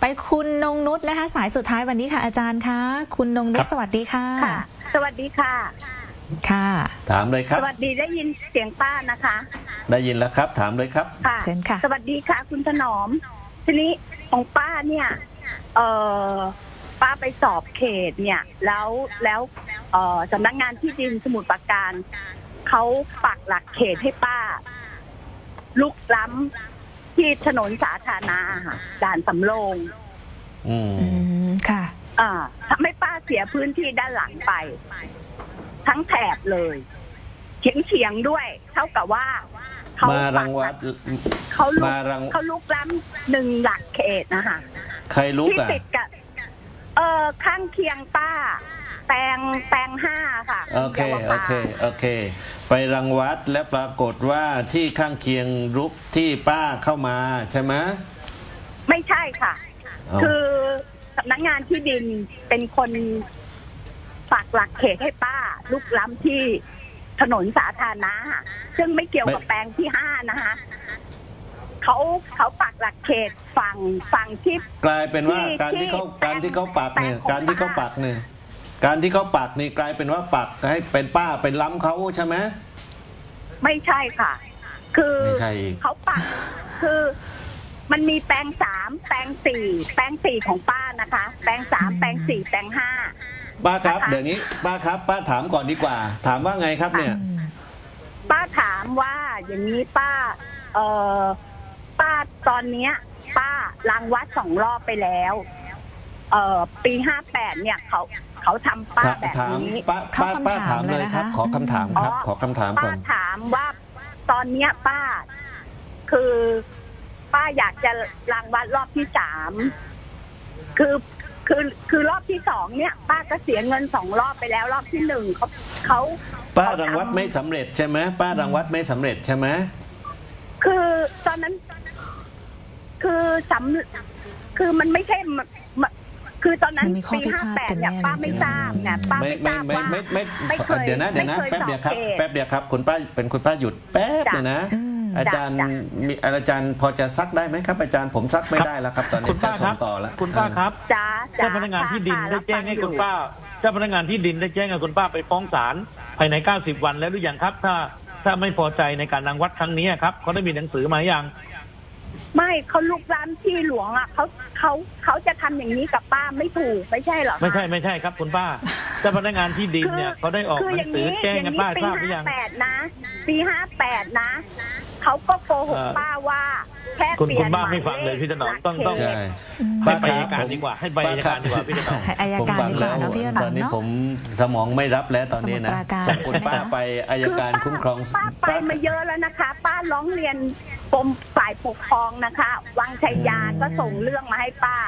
ไปคุณนงนุษนะคะ สายสุดท้ายวันนี้ค่ะ อาจารย์คะคุณนงนุครัษบสวัสดีค่ะ ค่ะ สวัสดีค่ะ ค่ะ ถามเลยครัสบวัสดีได้ยินเสียงป้านะคะ ได้ยินแล้วครับ ถามเลยครับค่ะเชิญค่ะ สวัสดีค่ะ คุณถนอม ทีนี้ของป้าเนี่ย เออป้าไปสอบเขตเนี่ย แล้วแล้วเออสำนักงานที่ดินสมุทรปราการเขาปักหลักเขตให้ป้าลุกล้ำ ที่ถนนสาธารณะค่ะด่านสำโรงอืมอืมค่ะ อ่าทำให้ป้าเสียพื้นที่ด้านหลังไป ทั้งแถบเลยเฉียงเฉียงๆด้วย เท่ากับว่าเขามารังวัด เขาลุกมารัง เขาลุกล้ำหนึ่งหลักเขตนะคะ ใครลุกที่อะ ติดกับ เออข้างเคียงป้า แปลงแปลงห้าค่ะโอเคยาวโอภาเคโอเค ไปรังวัดและปรากฏว่าที่ข้างเคียงรุกที่ป้าเข้ามาใช่ไหมไม่ใช่ค่ะเอาคือสำนักงานที่ดินเป็นคนปักหลักเขตให้ป้า ลุกล้ำที่ถนนสาธารณะซึ่งไม่เกี่ยวกับแปลงที่ห้านะคะเขาเขาปักหลักเขตฝั่งฝั่งที่กลายเป็นว่าที่การที่เขาที่การที่เขาปักเนี่ยแปลงของการที่เขาปักเนี่ย การที่เขาปักนี่กลายเป็นว่าปักให้เป็นป้าเป็นล้ำเขาใช่ไหมไม่ใช่ค่ะ คือไม่ใช่อีกเขาปักคือมันมีแปลงสามแปลงสี่แปลงสี่ของป้านะคะ แปลงสามแปลงสี่แปลงห้าป้าครับนะคะเดี๋ยวนี้ป้าครับ ป้าถามก่อนดีกว่า ถามว่าไงครับเนี่ย ป้าถามว่าอย่างนี้ป้า เออป้าตอนเนี้ย ป้าล้างวัดสองรอบไปแล้ว เออปีห้าแปดเนี่ยเขา เขาทำป้าแบบถามนี้ป้าเข้าป้าคำถามป้าถามเลยเลยนะคะครับ ขอคำถามครับอ๋อขอคำถามก่ป้าอนถามว่าตอนเนี้ยป้า คือป้าอยากจะรางวัดรอบที่สามคือคือคือรอบที่สองเนี่ย ป้าก็เสียเงินสองรอบไปแล้วรอบที่หนึ่งเขาเขาป้าเขรังวัดทำไม่สำเร็จใช่ไหมป้ารังวัดไม่สำเร็จใช่ไหมคือตอนนั้น คือสำคือมันไม่ใช่มม คือตอนนั้นมันมีข้อปีพิห้าพาทแปดกันเนี่ยแน่ป้าเลยไม่ทีเดียวทราบไงป้าไม่ไม่ทไม่ราบไม่ว่าไม่ไม่ไม่เคยเดี๋ยวนะเดี๋ยวนะไม่เคยแป๊บเดียวครับสอบเขตแป๊บเดียวครับคุณป้าเป็นคุณป้าหยุดแป๊บจ้ะเดียวนะอืมอาจารย์จ้ะมีอาจารย์พอจะซักได้ไหมครับ อาจารย์ผมซักไม่ได้แล้วครับ ตอนนี้คุณป้าจะคส่รังบต่อแล้วคุณป้าครับจ้าเจ้าพนักงานที่ดินได้แจ้งให้คุณป้าเจ้าพนักงานที่ดินได้แจ้งให้คุณป้าไปฟ้องศาลภายใน 90 วันแล้วหรือยังครับ ถ้าถ้าไม่พอใจในการรังวัดครั้งนี้ครับเขาได้มีหนังสือมายัง ไม่เขาลุกล้ำที่หลวงอะเขาเขาเขาจะทำอย่างนี้กับป้าไม่ถูกไม่ใช่เหรอคะ ไม่ใช่ไม่ใช่ครับคุณป้าเจ้าพนักงานที่ดินเนี่ยเขาได้ออกคือหนัย่างสือนี้แจ้งอย่าให้งนี้ป้าปีทราบหรือห้ายังแปดนะปีห้าแปดนะ เขาก็โกหกเอ่อ ป้าว่าแค่คุณเปลี่ยนคุณป้าไม่ฟังเลยพี่ถนอมต้องต้องหลักใช่เขตให้ไปอัยการดีกว่าให้ไปอัยการดีกว่าพี่ถนอม ให้อายผมการฟังดีกแล้ว่าวเนาะพี่ถนตออนมนี้เนาะ ผมสมองไม่รับแล้วตอนนี้นะสมุทรปราการส่งคุณป้าใช่ไหมคะไปอายการคุ้มครอง ป้าไปมาเยอะแล้วนะคะ ป้าร้องเรียน กรมฝ่ายปกครองนะคะ วังชัยยาก็ส่งเรื่องมาให้ป้า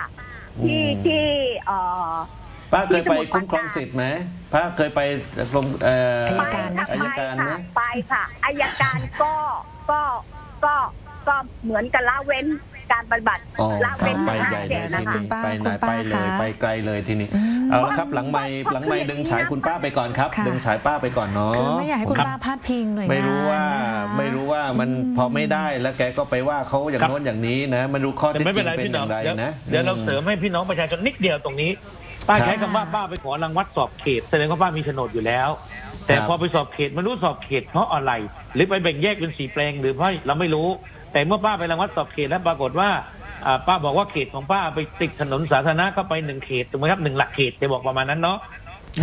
ที่ที่เอ่อ ป้าเคยไปคุ้มครองสิทธิ์ไหมป้าเคยไปกรมเอ่ออัยการไปนะคะอัค่ะยการไหม ไปค่ะอายการก็ก็ก็ก็เหมือนกับละเว้น การปฏิบัติอ๋อละเว้นไปห้าใหญ่เดืเลอยนทีนะคะนี้คุณป้าไปไหนคุณป้าไปเลยคะไปไกลเลยทีนี้อืมเอาละครับหลังไม่เพราะหลังไม่คือดึงสายอย่างนี้นะคุณป้าไปก่อนครับ ค่ะ ดึงสายป้าไปก่อนเนาะคือไม่อยากให้คุณป้าพาดพิงหน่วยงานไม่รู้ว่านะคะไม่รู้ว่ามันพอไม่ได้แล้วแกก็ไปว่าเขาอย่างครับ โน้นอย่างนี้นะมันรู้ข้อแต่เท็จไม่จเป็รินงไรเป็นพี่อถนอมย่างไรเดี๋ยวนะเดี๋ยวเราอืม เสริมให้พี่น้องประชาชนนิดเดียวตรงนี้ ป้าครับใช้คำว่าป้าไปขอรังวัดสอบเขตแสดงว่าป้ามีโฉนดอยู่แล้ว แต่ครับ พอไปสอบเขตไม่รู้สอบเขตเพราะอะไร หรือไปแบ่งแยกเป็นสีแปลงหรือเพราะเราไม่รู้ แต่เมื่อป้าไปรังวัดสอบเขตแล้วปรากฏว่าอ่าป้าบอกว่าเขตของป้าไปติดถนนสาธารณะเข้าไปหนึ่งเขตถูกไหมครับหนึ่งหลักเขตจะบอกประมาณนั้นเนาะ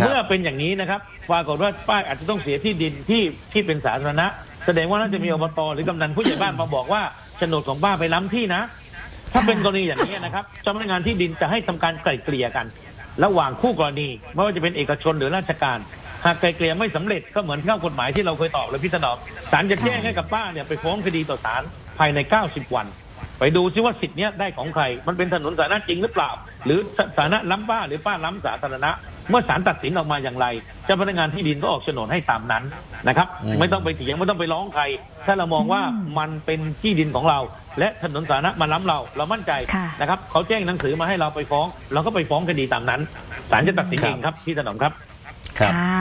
ครับเมื่อเป็นอย่างนี้นะครับปรากฏว่าป้าอาจจะต้องเสียที่ดินที่ที่เป็นสาธารณะ แสดงว่าน่าจะมีอบตหรือกำนันผู้ใหญ่บ้านมาบอกว่าโฉนดของป้าไปล้ำที่นะ ถ้าเป็นกรณีอย่างนี้นะครับเจ้าพนักงานที่ดินจะให้ทำการไกล่เกลี่ยกัน ระหว่างคู่กรณีไม่ว่าจะเป็นเอกชนหรือราชการหากไกล่เกลี่ยไม่สำเร็จก็เหมือนข้ากฎหมายที่เราเคยตอบเลยพี่ถนอมศาลจะแจ้งให้กับป้าเนี่ยไปฟ้องคดีต่อศาล ภายใน 90 วัน ไปดูซิว่าสิทธิ์เนี้ยได้ของใคร มันเป็นถนนสาธารณะจริงหรือเปล่า หรือสาธารณะล้ำป้าหรือป้าล้ำสาธารณะ เมื่อศาลตัดสินออกมาอย่างไร เจ้าพนักงานที่ดินก็ออกโฉนดให้ตามนั้นนะครับอืมไม่ต้องไปเถียงไม่ต้องไปร้องใคร ถ้าเรามองว่ามันเป็นที่ดินของเรา และถนนสาธารณะมาล้ำเรา เรามั่นใจค่ะนะครับเขาแจ้งหนังสือมาให้เราไปฟ้อง เราก็ไปฟ้องคดีตามนั้นศาลจะตัดสินเองครับพี่ถนอมครับครับค่ะ